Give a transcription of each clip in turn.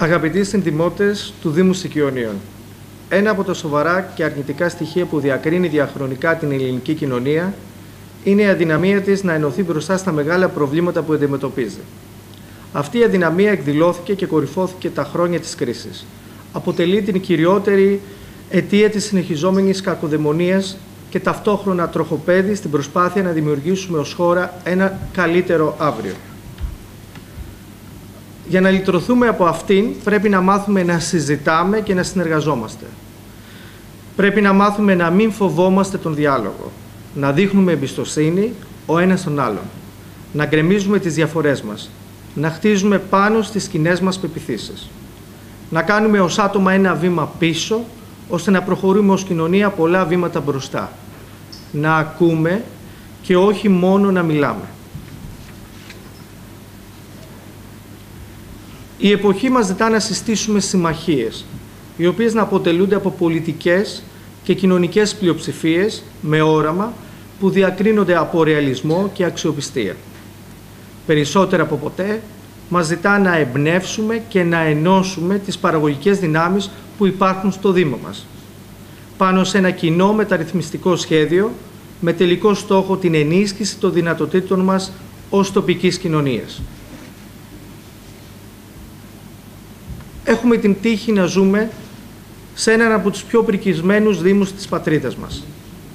Αγαπητοί συντιμότες του Δήμου Σικιονίων, ένα από τα σοβαρά και αρνητικά στοιχεία που διακρίνει διαχρονικά την ελληνική κοινωνία είναι η αδυναμία της να ενωθεί μπροστά στα μεγάλα προβλήματα που αντιμετωπίζει. Αυτή η αδυναμία εκδηλώθηκε και κορυφώθηκε τα χρόνια της κρίσης. Αποτελεί την κυριότερη αιτία της συνεχιζόμενης κακοδαιμονίας και ταυτόχρονα τροχοπέδι στην προσπάθεια να δημιουργήσουμε ως χώρα ένα καλύτερο αύριο. Για να λυτρωθούμε από αυτήν πρέπει να μάθουμε να συζητάμε και να συνεργαζόμαστε. Πρέπει να μάθουμε να μην φοβόμαστε τον διάλογο, να δείχνουμε εμπιστοσύνη ο ένας τον άλλον, να γκρεμίζουμε τις διαφορές μας, να χτίζουμε πάνω στις κοινέ μας πεπιθήσεις, να κάνουμε ως άτομα ένα βήμα πίσω, ώστε να προχωρούμε ως κοινωνία πολλά βήματα μπροστά, να ακούμε και όχι μόνο να μιλάμε. Η εποχή μας ζητά να συστήσουμε συμμαχίες, οι οποίες να αποτελούνται από πολιτικές και κοινωνικές πλειοψηφίες με όραμα που διακρίνονται από ρεαλισμό και αξιοπιστία. Περισσότερα από ποτέ μας ζητά να εμπνεύσουμε και να ενώσουμε τις παραγωγικές δυνάμεις που υπάρχουν στο Δήμο μας. Πάνω σε ένα κοινό μεταρρυθμιστικό σχέδιο με τελικό στόχο την ενίσχυση των δυνατοτήτων μας ως τοπικής κοινωνίας. Έχουμε την τύχη να ζούμε σε έναν από τους πιο πρικισμένους δήμους της πατρίδας μας.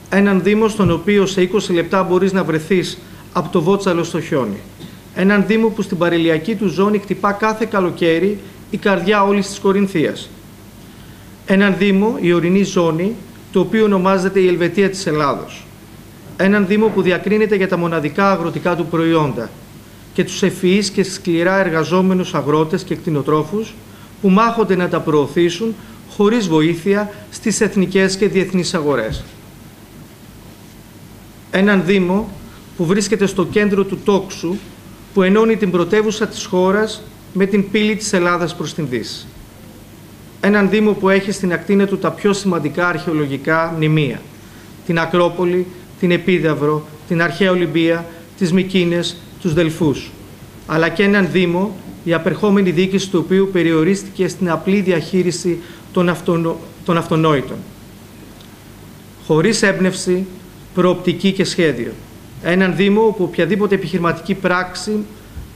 Έναν δήμο στον οποίο σε 20 λεπτά μπορείς να βρεθείς από το Βότσαλο στο χιόνι. Έναν δήμο που στην παρελιακή του ζώνη χτυπά κάθε καλοκαίρι η καρδιά όλης της Κορινθίας. Έναν δήμο, η ορεινή ζώνη, το οποίο ονομάζεται η Ελβετία της Ελλάδος. Έναν δήμο που διακρίνεται για τα μοναδικά αγροτικά του προϊόντα και τους ευφυείς και σκληρά εργαζόμενους αγρότες και κτηνοτρόφους που μάχονται να τα προωθήσουν χωρίς βοήθεια στις εθνικές και διεθνείς αγορές. Έναν Δήμο που βρίσκεται στο κέντρο του τόξου που ενώνει την πρωτεύουσα της χώρας με την πύλη της Ελλάδας προς την Δύση. Έναν Δήμο που έχει στην ακτίνα του τα πιο σημαντικά αρχαιολογικά μνημεία. Την Ακρόπολη, την Επίδαυρο, την Αρχαία Ολυμπία, τις Μικίνες, τους Δελφούς. Αλλά και έναν Δήμο η απερχόμενη διοίκηση του οποίου περιορίστηκε στην απλή διαχείριση των, αυτονο... των αυτονόητων. Χωρίς έμπνευση, προοπτική και σχέδιο. Έναν Δήμο όπου οποιαδήποτε επιχειρηματική πράξη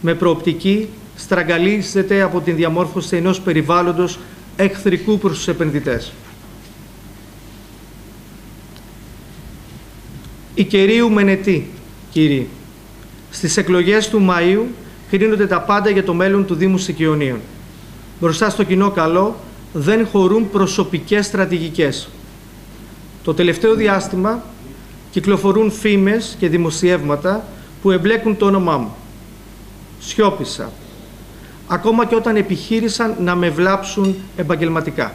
με προοπτική στραγγαλίζεται από την διαμόρφωση ενός περιβάλλοντος εχθρικού προς τους επενδυτές. Η κερίου μενετή, κύριοι. Στις εκλογές του Μαΐου κρίνονται τα πάντα για το μέλλον του Δήμου Σικιονίων. Μπροστά στο κοινό καλό δεν χωρούν προσωπικές στρατηγικές. Το τελευταίο διάστημα κυκλοφορούν φήμες και δημοσιεύματα που εμπλέκουν το όνομά μου. Σιώπησα. Ακόμα και όταν επιχείρησαν να με βλάψουν επαγγελματικά.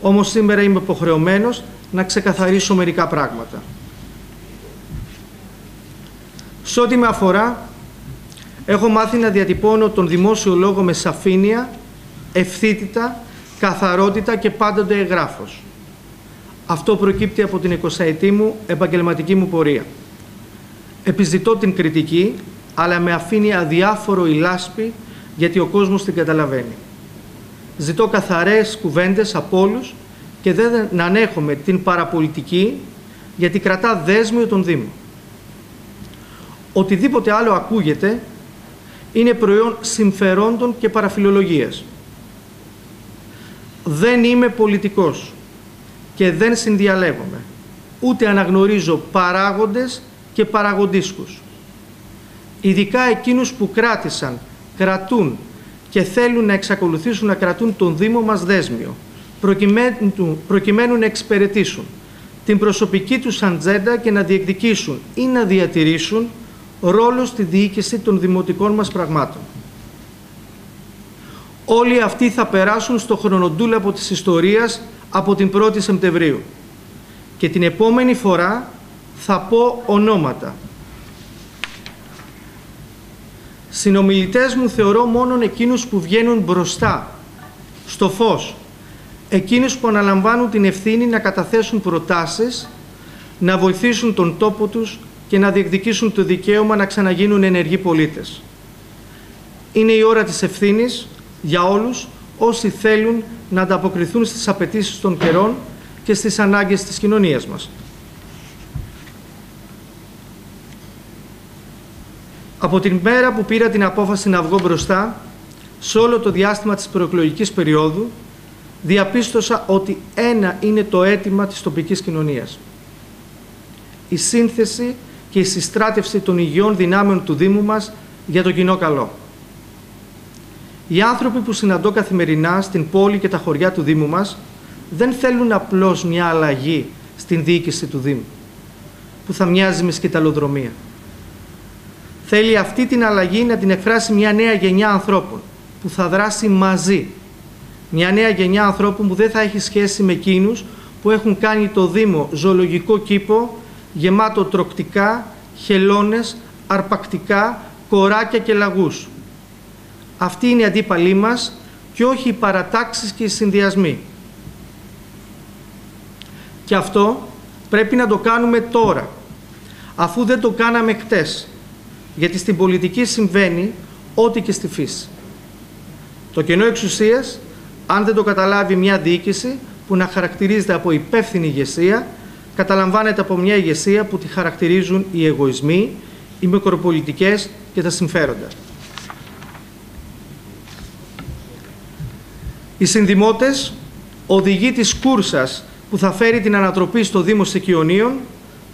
Όμως σήμερα είμαι υποχρεωμένος να ξεκαθαρίσω μερικά πράγματα. Σε ό,τι με αφορά, Έχω μάθει να διατυπώνω τον δημόσιο λόγο με σαφήνεια, ευθύτητα, καθαρότητα και πάντοτε εγγράφος. Αυτό προκύπτει από την 20 μου επαγγελματική μου πορεία. Επιζητώ την κριτική, αλλά με αφήνει αδιάφορο η λάσπη, γιατί ο κόσμος την καταλαβαίνει. Ζητώ καθαρές κουβέντες από όλους και δεν ανέχομαι την παραπολιτική, γιατί κρατά δέσμιο τον Δήμο. Οτιδήποτε άλλο ακούγεται είναι προϊόν συμφερόντων και παραφιλολογίας. Δεν είμαι πολιτικός και δεν συνδιαλέγομαι, ούτε αναγνωρίζω παράγοντες και παραγοντίσκους. Ειδικά εκείνους που κράτησαν, κρατούν και θέλουν να εξακολουθήσουν να κρατούν τον Δήμο μας δέσμιο, προκειμένου, προκειμένου να εξυπηρετήσουν την προσωπική τους ατζέντα και να διεκδικήσουν ή να διατηρήσουν ρόλο στη διοίκηση των δημοτικών μας πραγμάτων. Όλοι αυτοί θα περάσουν στο χρονοτούλαπο της ιστορίας από την 1η Σεπτεμβρίου. Και την επόμενη φορά θα πω ονόματα. Συνομιλητές μου θεωρώ μόνον εκείνους που βγαίνουν μπροστά, στο φως. Εκείνους που αναλαμβάνουν την ευθύνη να καταθέσουν προτάσεις, να βοηθήσουν τον τόπο τους και να διεκδικήσουν το δικαίωμα να ξαναγίνουν ενεργοί πολίτες. Είναι η ώρα της ευθύνης, για όλους όσοι θέλουν να ανταποκριθούν στις απαιτήσεις των καιρών και στις ανάγκες της κοινωνίας μας. Από την μέρα που πήρα την απόφαση να βγω μπροστά, σε όλο το διάστημα της προεκλογικής περίοδου, διαπίστωσα ότι ένα είναι το αίτημα της τοπικής κοινωνίας. Η σύνθεση και η συστράτευση των υγιών δυνάμεων του Δήμου μας για το κοινό καλό. Οι άνθρωποι που συναντώ καθημερινά στην πόλη και τα χωριά του Δήμου μας δεν θέλουν απλώς μια αλλαγή στην διοίκηση του Δήμου που θα μοιάζει με σκηταλοδρομία. Θέλει αυτή την αλλαγή να την εκφράσει μια νέα γενιά ανθρώπων που θα δράσει μαζί. Μια νέα γενιά ανθρώπων που δεν θα έχει σχέση με εκείνους που έχουν κάνει το Δήμο ζωολογικό κήπο γεμάτο τροκτικά, χελώνες, αρπακτικά, κοράκια και λαγούς. Αυτή είναι η αντίπαλή μας και όχι οι παρατάξεις και οι συνδυασμοί. Και αυτό πρέπει να το κάνουμε τώρα, αφού δεν το κάναμε χτες, γιατί στην πολιτική συμβαίνει ό,τι και στη φύση. Το κενό εξουσίας, αν δεν το καταλάβει μια διοίκηση που να χαρακτηρίζεται από υπεύθυνη ηγεσία, καταλαμβάνεται από μια ηγεσία που τη χαρακτηρίζουν οι εγωισμοί, οι μικροπολιτικές και τα συμφέροντα. Οι συνδημότες, οδηγοί της κούρσας που θα φέρει την ανατροπή στο Δήμο Σεκιονίων,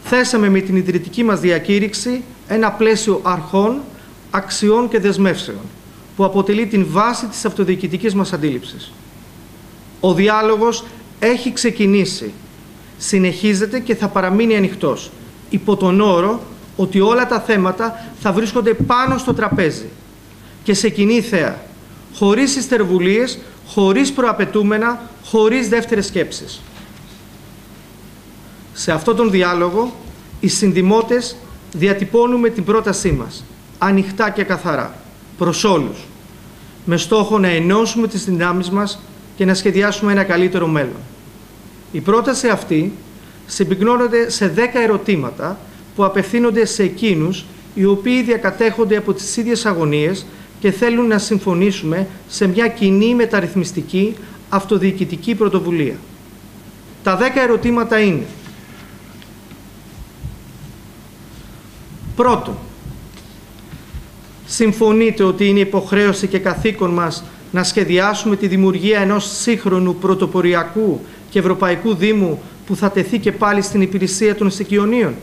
θέσαμε με την ιδρυτική μας διακήρυξη ένα πλαίσιο αρχών, αξιών και δεσμεύσεων, που αποτελεί την βάση της αυτοδιοικητικής μας αντίληψης. Ο διάλογος έχει ξεκινήσει, συνεχίζεται και θα παραμείνει ανοιχτός, υπό τον όρο ότι όλα τα θέματα θα βρίσκονται πάνω στο τραπέζι και σε κοινή θέα, χωρίς ιστερβουλίες, χωρίς προαπαιτούμενα, χωρίς δεύτερες σκέψεις. Σε αυτόν τον διάλογο, οι συνδημότες διατυπώνουμε την πρότασή μας, ανοιχτά και καθαρά, προς όλους, με στόχο να ενώσουμε τις δυνάμεις μας και να σχεδιάσουμε ένα καλύτερο μέλλον. Η πρόταση αυτή συμπυκνώνεται σε δέκα ερωτήματα που απευθύνονται σε εκείνους οι οποίοι διακατέχονται από τις ίδιες αγωνίες και θέλουν να συμφωνήσουμε σε μια κοινή μεταρρυθμιστική αυτοδιοικητική πρωτοβουλία. Τα δέκα ερωτήματα είναι Πρώτον, συμφωνείτε ότι είναι υποχρέωση και καθήκον μας να σχεδιάσουμε τη δημιουργία ενός σύγχρονου πρωτοποριακού και ευρωπαϊκού Δήμου που θα τεθεί και πάλι στην υπηρεσία των Σικιονίων.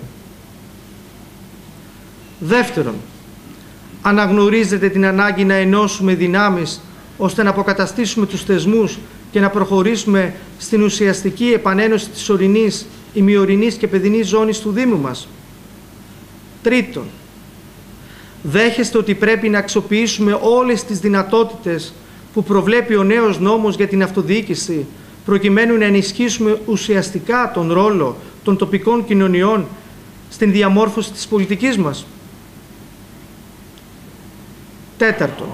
Δεύτερον, αναγνωρίζετε την ανάγκη να ενώσουμε δυνάμεις ώστε να αποκαταστήσουμε τους θεσμούς και να προχωρήσουμε στην ουσιαστική επανένωση της ορεινής, ημιορεινής και παιδινής ζώνης του Δήμου μας. Τρίτον, δέχεστε ότι πρέπει να αξιοποιήσουμε όλες τις δυνατότητες που προβλέπει ο νέος νόμος για την αυτοδιοίκηση προκειμένου να ενισχύσουμε ουσιαστικά τον ρόλο των τοπικών κοινωνιών στην διαμόρφωση της πολιτικής μας. Τέταρτον,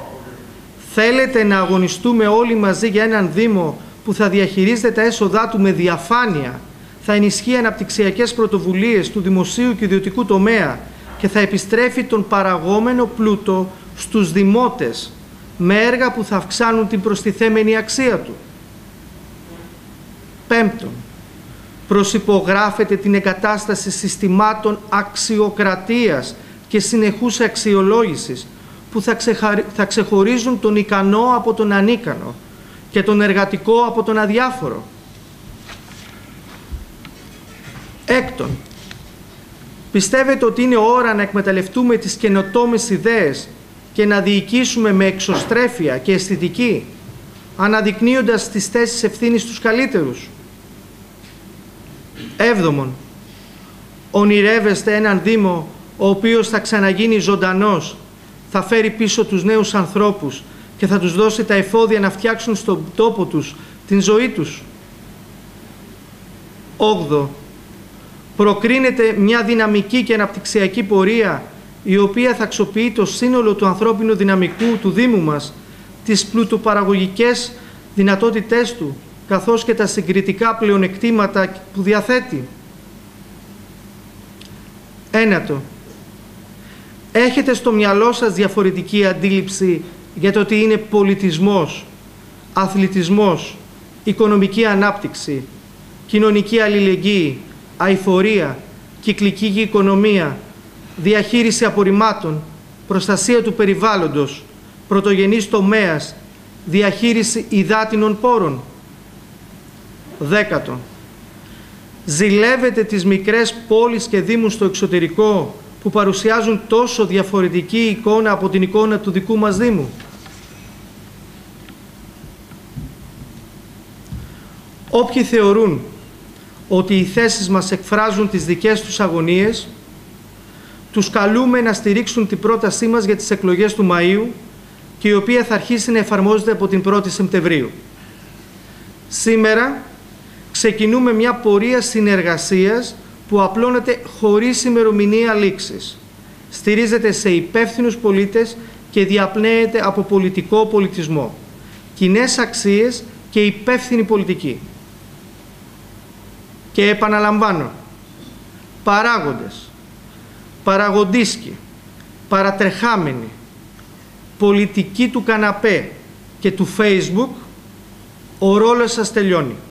θέλετε να αγωνιστούμε όλοι μαζί για έναν Δήμο που θα διαχειρίζεται τα έσοδά του με διαφάνεια, θα ενισχύει αναπτυξιακές πρωτοβουλίες του δημοσίου και ιδιωτικού τομέα και θα επιστρέφει τον παραγόμενο πλούτο στους δημότες με έργα που θα αυξάνουν την προστιθέμενη αξία του. Πέμπτον, προσυπογράφεται την εγκατάσταση συστημάτων αξιοκρατίας και συνεχούς αξιολόγησης που θα, θα ξεχωρίζουν τον ικανό από τον ανίκανο και τον εργατικό από τον αδιάφορο. Έκτον, πιστεύετε ότι είναι ώρα να εκμεταλλευτούμε τις καινοτόμες ιδέες και να διοικήσουμε με εξωστρέφεια και αισθητική, αναδεικνύοντας τις θέσεις ευθύνης στους καλύτερους; Έβδομον, ονειρεύεστε έναν Δήμο ο οποίος θα ξαναγίνει ζωντανός, θα φέρει πίσω τους νέους ανθρώπους και θα τους δώσει τα εφόδια να φτιάξουν στον τόπο τους την ζωή τους. Όγδο, προκρίνεται μια δυναμική και αναπτυξιακή πορεία η οποία θα αξιοποιεί το σύνολο του ανθρώπινου δυναμικού του Δήμου μας, τις πλουτοπαραγωγικές δυνατότητές του, καθώς και τα συγκριτικά πλεονεκτήματα που διαθέτει. Ένατο. Έχετε στο μυαλό σας διαφορετική αντίληψη για το ότι είναι πολιτισμός, αθλητισμός, οικονομική ανάπτυξη, κοινωνική αλληλεγγύη, αηφορία, κυκλική οικονομία, διαχείριση απορριμμάτων, προστασία του περιβάλλοντος, πρωτογενής τομέας, διαχείριση υδάτινων πόρων. Δέκατο. Ζηλεύετε τις μικρές πόλεις και δήμους στο εξωτερικό που παρουσιάζουν τόσο διαφορετική εικόνα από την εικόνα του δικού μας Δήμου; Όποιοι θεωρούν ότι οι θέσεις μας εκφράζουν τις δικές τους αγωνίες, τους καλούμε να στηρίξουν την πρότασή μας για τις εκλογές του Μαΐου και η οποία θα αρχίσει να εφαρμόζεται από την 1η Σεπτεμβρίου. Σήμερα ξεκινούμε μια πορεία συνεργασίας που απλώνεται χωρίς ημερομηνία λήξης. Στηρίζεται σε υπεύθυνους πολίτες και διαπνέεται από πολιτικό πολιτισμό. Κοινές αξίες και υπεύθυνη πολιτική. Και επαναλαμβάνω, παράγοντες, παραγοντίσκοι, παρατρεχάμενοι, πολιτική του καναπέ και του facebook, ο ρόλος σας τελειώνει.